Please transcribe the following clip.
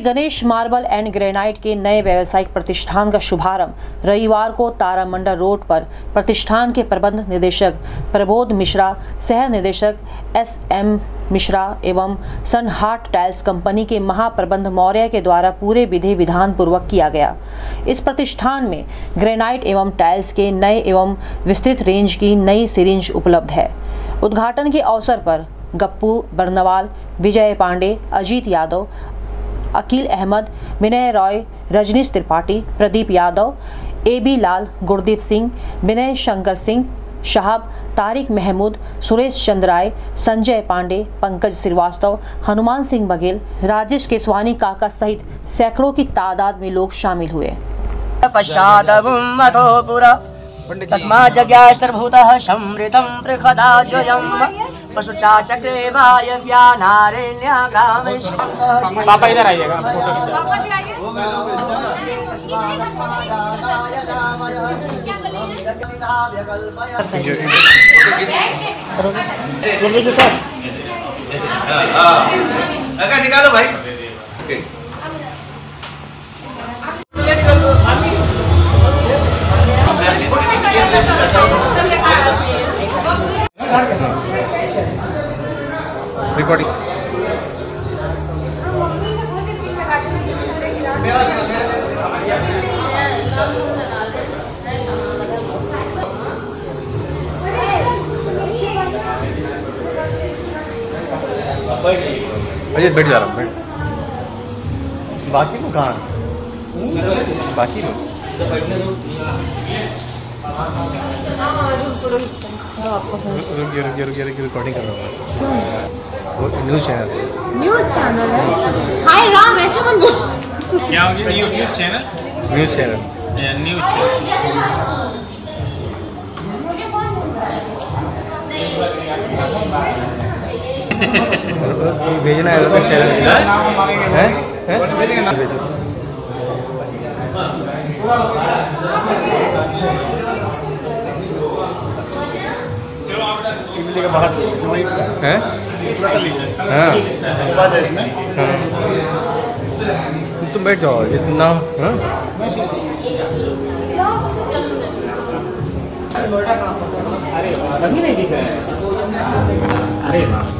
Ganesh marble and granite के नए व्यावसायिक प्रतिष्ठान का शुभारंभ रविवार को तारामंडल रोड पर प्रतिष्ठान के प्रबंध निदेशक प्रबोध मिश्रा, सह निदेशक एस एम मिश्रा एवं सनहाट टाइल्स कंपनी के महाप्रबंध मौर्य के द्वारा पूरे विधि विधान पूर्वक किया गया। इस प्रतिष्ठान में ग्रेनाइट एवं टाइल्स के नए एवं विस्तृत रेंज की नई सीरींज उपलब्ध है। उद्घाटन के अवसर पर गप्पू, बर्नवाल, विजय पांडे, अजीत यादव अकील अहमद विनय रॉय रजनीश त्रिपाठी प्रदीप यादव ए बी लाल गुरदीप सिंह विनय शंकर सिंह शहाब तारिक महमूद सुरेश चंद्र राय संजय पांडे पंकज श्रीवास्तव हनुमान सिंह बघेल राजेश केसवानी काका सहित सैकड़ों की तादाद में लोग शामिल हुए। पृखदाज्वयम् पशुचाचक्रे वायव्यानारण्यागामिष् पापा इधर आइएगा अगर निकालो भाई। रिकॉर्डिंग अजय बैठ जा रहा हूँ बैठ। बाकी लोग कहाँ हैं? बाकी लोग? रुकिए रुकिए रुकिए रुकिए रिकॉर्डिंग कर रहा हूँ। न्यूज़ चैनल न्यूज़ चैनल है हाय राम ऐसे मत बोल। क्या होगी? New news channel news channel news channel भेजना है उधर चैनल है हैं भेजो इमली के बाहर से हैं हाँ। इसमें हाँ। तुम बैठ जाओ इतना हाँ। अरे नहीं दिख रहा है अरे वाह।